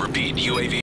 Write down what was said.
Repeat, UAV.